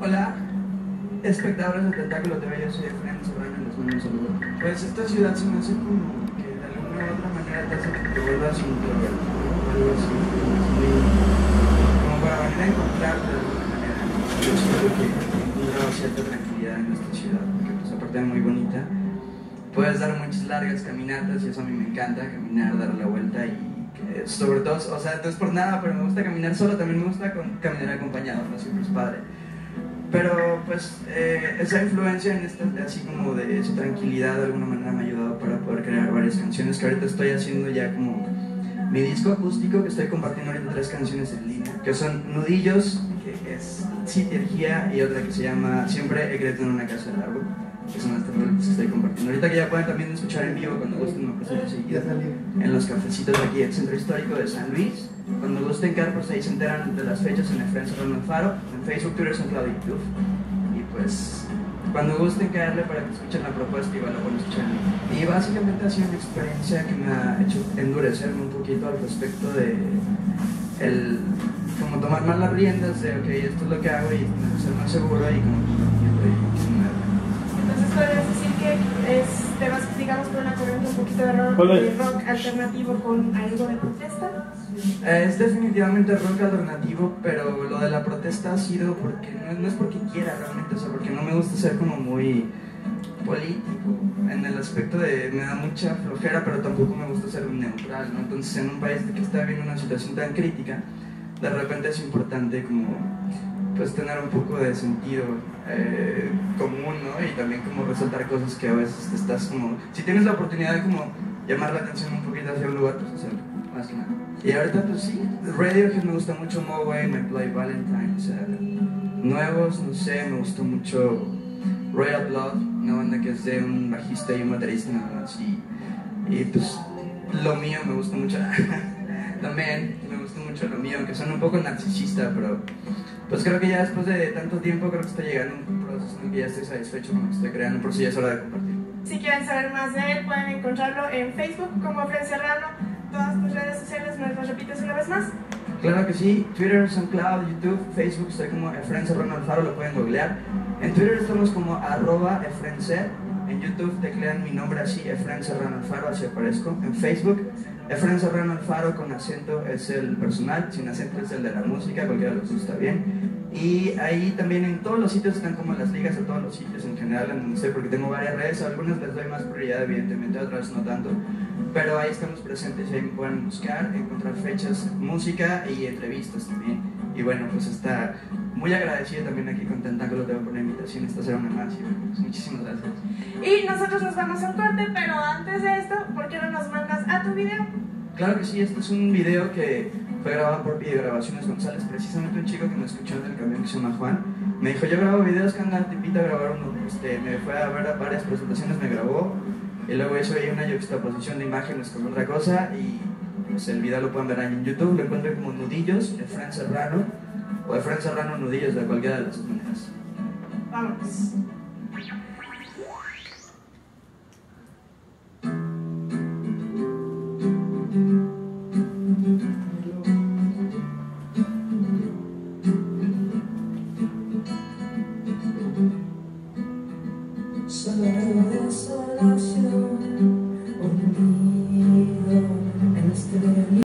Hola, espectadores del Tentáculo TV, yo soy Efraín Serrano y les mando un saludo. Pues esta ciudad se me hace como que de alguna u otra manera te hace que te vuelvas introvertido o algo así. como para venir a encontrarte de alguna manera. Yo siento que encontrado cierta tranquilidad en esta ciudad, pues aparte de muy bonita, puedes dar muchas largas caminatas y eso a mí me encanta, caminar, dar la vuelta y sobre todo, o sea, no es por nada, pero me gusta caminar solo, también me gusta caminar acompañado, no siempre es padre. Pero pues eh, esa influencia en esta, así como de esa tranquilidad de alguna manera me ha ayudado para poder crear varias canciones que ahorita estoy haciendo ya como mi disco acústico que estoy compartiendo ahorita tres canciones en línea que son Nudillos, que es Sinergia y otra que se llama Siempre he creído en una casa del árbol que son las tres rolas que estoy compartiendo ahorita que ya pueden también escuchar en vivo cuando gusten me presento seguido en los cafecitos de aquí del Centro Histórico de San Luis. Cuando gusten caer, pues ahí se enteran de las fechas en el Friends Ronald Faro, en Facebook, Twitter, SoundCloud y YouTube. Y pues, cuando gusten caerle para que escuchen la propuesta, igual la pueden escuchar. Y básicamente ha sido una experiencia que me ha hecho endurecerme un poquito al respecto de el como tomar más las riendas de, ok, esto es lo que hago y ser más seguro y como y sin nada. Entonces podrías decir que es, te vas, digamos, por una corriente un poquito de rock, de rock alternativo con algo de protesta. Eh, Es definitivamente rock alternativo, pero lo de la protesta ha sido porque no, no es porque quiera realmente, o sea, porque no me gusta ser como muy político en el aspecto de me da mucha flojera, pero tampoco me gusta ser un neutral, ¿no? Entonces, en un país que está viviendo una situación tan crítica, de repente es importante como pues tener un poco de sentido eh, común, ¿no? Y también como resaltar cosas que a veces estás como... Si tienes la oportunidad de como llamar la atención un poquito hacia un lugar, pues hacerlo, más que. Y ahorita pues sí, Radiohead me gusta mucho Moway, My Play Valentine, o sea, nuevos, no sé, me gustó mucho Royal Blood, una banda que es de un bajista y un baterista nada más, y, y pues lo mío me gusta mucho, también me gusta mucho lo mío, aunque son un poco narcisista, pero pues creo que ya después de tanto tiempo creo que está llegando un proceso en el que ya estoy satisfecho con lo que estoy creando, por si ya es hora de compartir. Si quieren saber más de él, pueden encontrarlo en Facebook como Fred Serrano. Todas tus redes sociales, ¿me las repites una vez más? Claro que sí, Twitter, SoundCloud, YouTube, Facebook, estoy como Efren Serrano Alfaro, lo pueden googlear. En Twitter estamos como arroba en YouTube teclean mi nombre así, Efren Serrano Alfaro, así aparezco. En Facebook, Efren Serrano Alfaro con acento es el personal, sin acento es el de la música, cualquiera de los dos está bien. Y ahí también en todos los sitios están como las ligas a todos los sitios en general, en donde estoy, porque tengo varias redes, algunas les doy más prioridad evidentemente, otras no tanto. Pero ahí estamos presentes, ahí me pueden buscar, encontrar fechas, música y entrevistas también. Y bueno, pues está muy agradecido también aquí con Tentáculo TV por la invitación, esta será una más. pues muchísimas gracias. Y nosotros nos vamos a un corte, pero antes de esto, ¿por qué no nos mandas a tu video? Claro que sí, este es un video que fue grabado por Videograbaciones González, precisamente un chico que me escuchó en el camión que se llama Juan. Me dijo, yo grabo videos, que anda, te invito a grabar uno. Este, me fue a ver a varias presentaciones, me grabó, y luego hizo ahí una juxtaposición de imágenes con otra cosa, y pues el video lo pueden ver ahí en YouTube, lo encuentran como Nudillos, Efraín Serrano, o de Efraín Serrano Nudillos, de cualquiera de las maneras. Vamos.